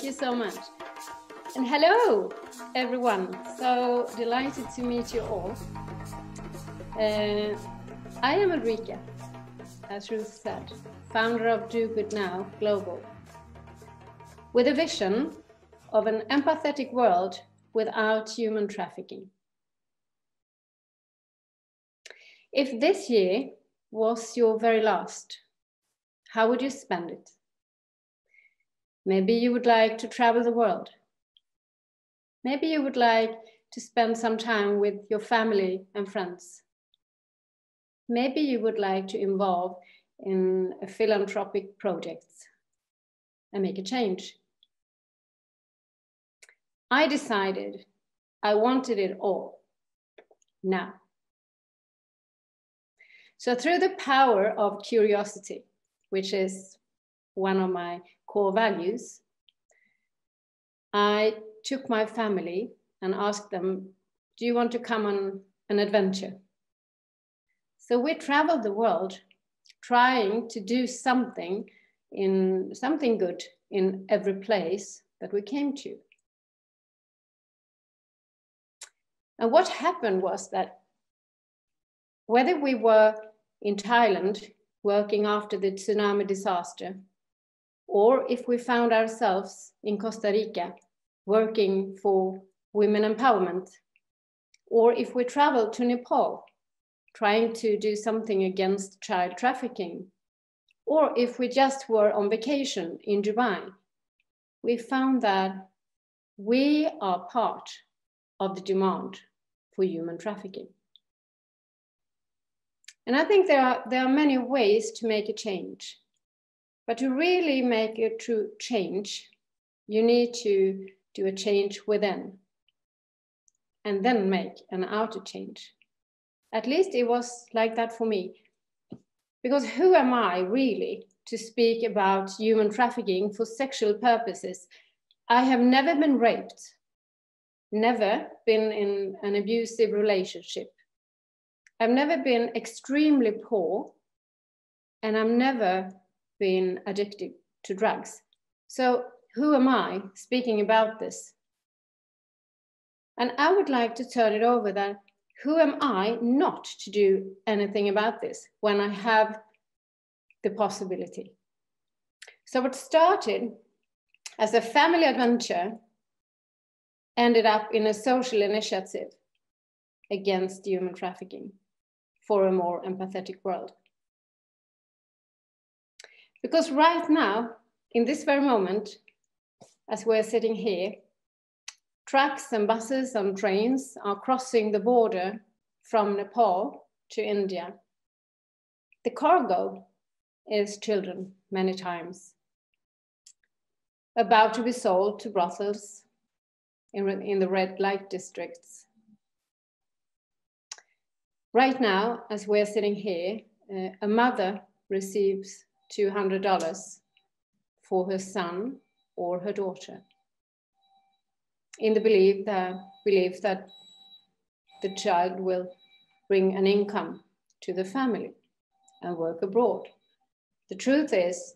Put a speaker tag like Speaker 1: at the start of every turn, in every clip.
Speaker 1: Thank you so much. And hello, everyone. So delighted to meet you all. Uh, I am Ulrika, as Ruth said, founder of Do Good Now Global, with a vision of an empathetic world without human trafficking. If this year was your very last, how would you spend it? Maybe you would like to travel the world. Maybe you would like to spend some time with your family and friends. Maybe you would like to involve in a philanthropic projects and make a change. I decided I wanted it all now. So through the power of curiosity, which is one of my core values, I took my family and asked them, do you want to come on an adventure? So we traveled the world trying to do something in something good in every place that we came to. And what happened was that whether we were in Thailand working after the tsunami disaster, or if we found ourselves in Costa Rica working for women empowerment, or if we traveled to Nepal trying to do something against child trafficking, or if we just were on vacation in Dubai, we found that we are part of the demand for human trafficking. And I think there are, there are many ways to make a change. But to really make a true change, you need to do a change within and then make an outer change. At least it was like that for me. Because who am I really to speak about human trafficking for sexual purposes? I have never been raped, never been in an abusive relationship. I've never been extremely poor, and I've never been addicted to drugs. So, who am I speaking about this? And I would like to turn it over that who am I not to do anything about this when I have the possibility? So, what started as a family adventure ended up in a social initiative against human trafficking for a more empathetic world. Because right now, in this very moment, as we're sitting here, trucks and buses and trains are crossing the border from Nepal to India. The cargo is children many times, about to be sold to brothels in, in the red light districts Right now, as we're sitting here, uh, a mother receives $200 for her son or her daughter in the belief that, belief that the child will bring an income to the family and work abroad. The truth is,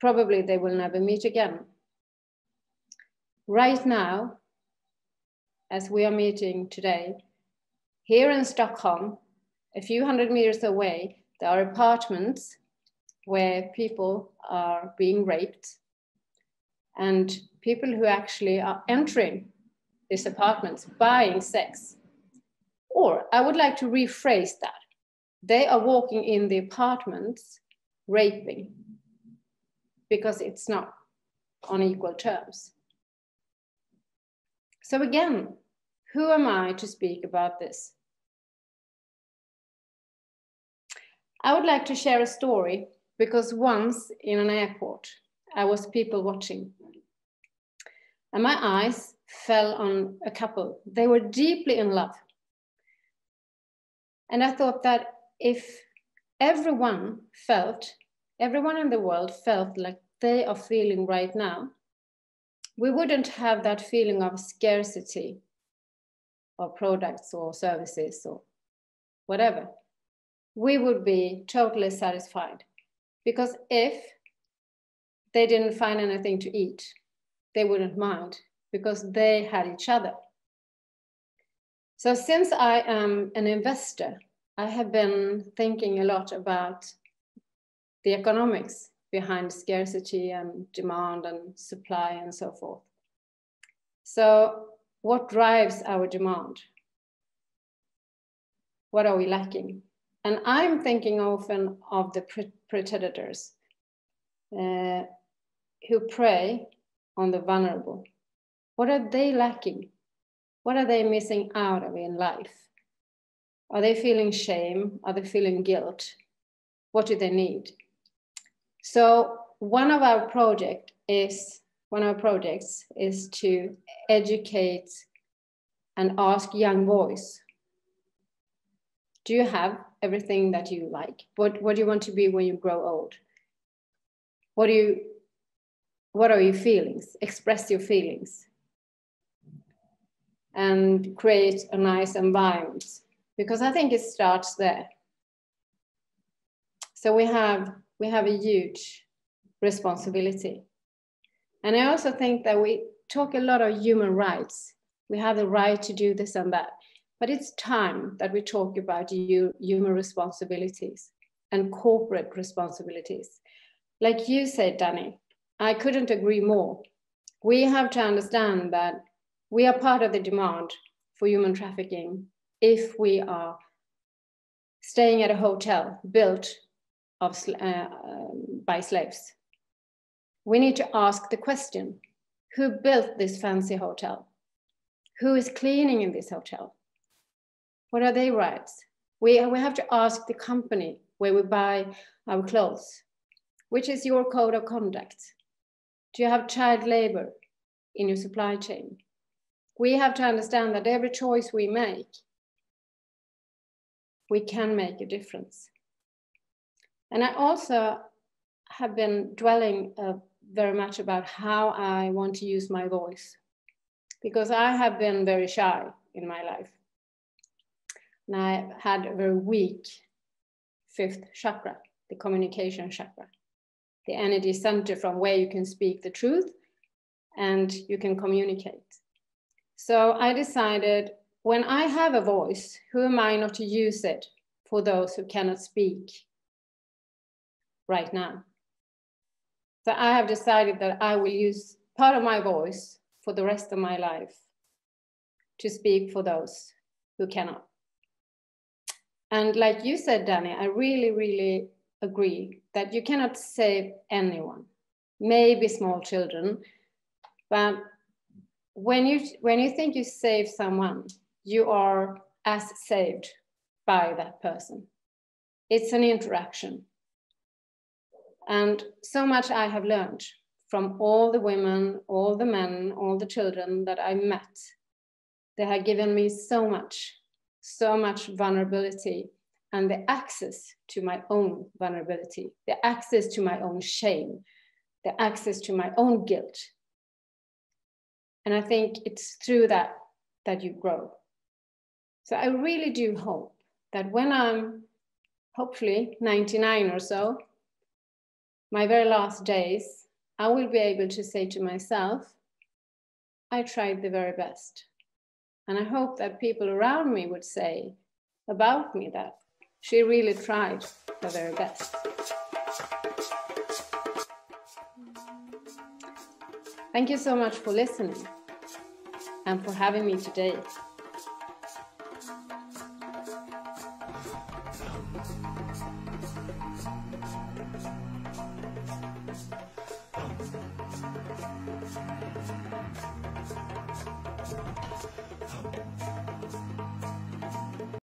Speaker 1: probably they will never meet again. Right now, as we are meeting today, here in Stockholm, a few hundred meters away, there are apartments where people are being raped and people who actually are entering these apartments buying sex. Or I would like to rephrase that. They are walking in the apartments raping because it's not on equal terms. So again, who am I to speak about this? I would like to share a story because once in an airport, I was people watching. And my eyes fell on a couple. They were deeply in love. And I thought that if everyone felt, everyone in the world felt like they are feeling right now, we wouldn't have that feeling of scarcity of products or services or whatever, we would be totally satisfied. Because if they didn't find anything to eat, they wouldn't mind because they had each other. So since I am an investor, I have been thinking a lot about the economics behind scarcity and demand and supply and so forth. So what drives our demand? What are we lacking? And I'm thinking often of the predators uh, who prey on the vulnerable. What are they lacking? What are they missing out of in life? Are they feeling shame? Are they feeling guilt? What do they need? So one of our project is one of our projects is to educate and ask young boys do you have everything that you like? What, what do you want to be when you grow old? What do you what are your feelings? Express your feelings. And create a nice environment because i think it starts there. So we have we have a huge responsibility. And i also think that we talk a lot of human rights. We have the right to do this and that but it's time that we talk about human responsibilities and corporate responsibilities. Like you said, Danny, I couldn't agree more. We have to understand that we are part of the demand for human trafficking if we are staying at a hotel built of, uh, um, by slaves. We need to ask the question who built this fancy hotel? Who is cleaning in this hotel? What are their rights? We, we have to ask the company where we buy our clothes, which is your code of conduct? Do you have child labor in your supply chain? We have to understand that every choice we make, we can make a difference. And I also have been dwelling uh, very much about how I want to use my voice because I have been very shy in my life and I had a very weak fifth chakra, the communication chakra, the energy center from where you can speak the truth and you can communicate. So I decided when I have a voice, who am I not to use it for those who cannot speak right now? So I have decided that I will use part of my voice for the rest of my life to speak for those who cannot. And like you said, Danny, I really, really agree that you cannot save anyone, maybe small children, but when you when you think you save someone, you are as saved by that person. It's an interaction. And so much I have learned from all the women, all the men, all the children that I met. They have given me so much so much vulnerability and the access to my own vulnerability, the access to my own shame, the access to my own guilt. And I think it's through that that you grow. So I really do hope that when I'm hopefully 99 or so, my very last days, I will be able to say to myself, I tried the very best. And I hope that people around me would say about me that she really tried her very best. Thank you so much for listening and for having me today.